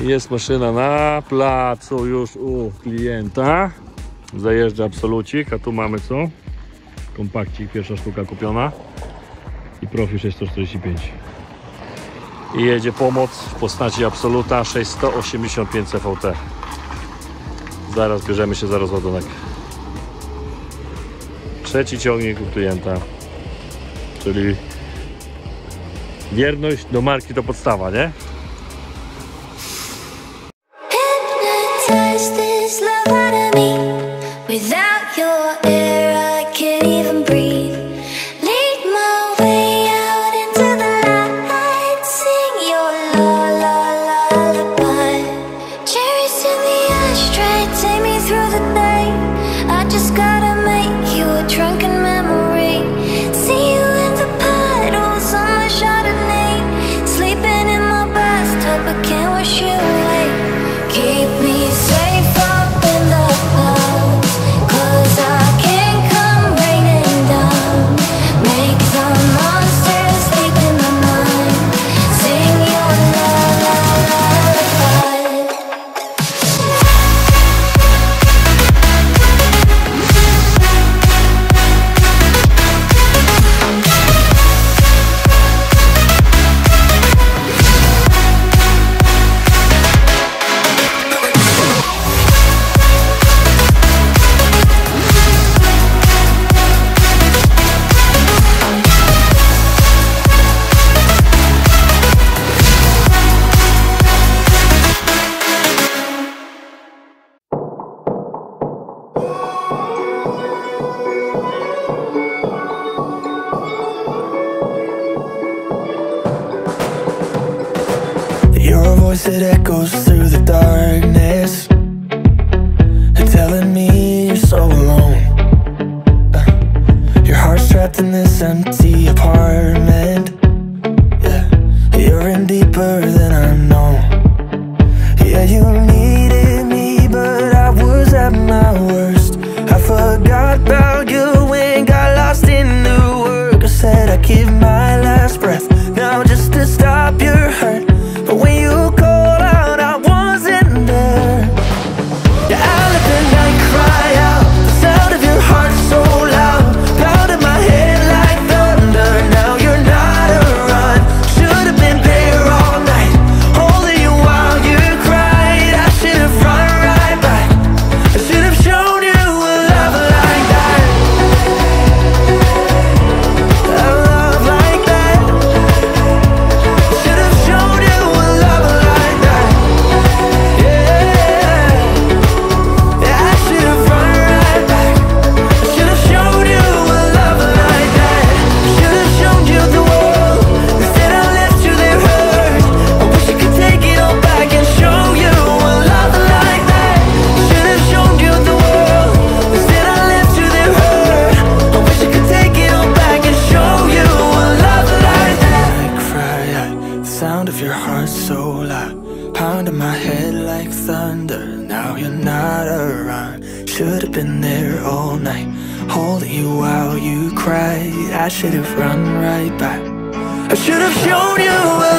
Jest maszyna na placu już u klienta. Zajeżdża absolucik, a tu mamy co? Kompakcik, pierwsza sztuka kupiona. I profil 645. I jedzie pomoc w postaci absoluta 685 CVT. Zaraz bierzemy się za rozładunek. Trzeci ciągnik u klienta. Czyli wierność do marki to podstawa, nie? without your voice that echoes through the darkness. Telling me you're so alone. Uh, Your heart's trapped in this empty apartment. Yeah. You're in deeper than I know. so loud Pounding my head like thunder. Now you're not around. Should've been there all night Holding you while you cried. I should've run right back I should've shown you a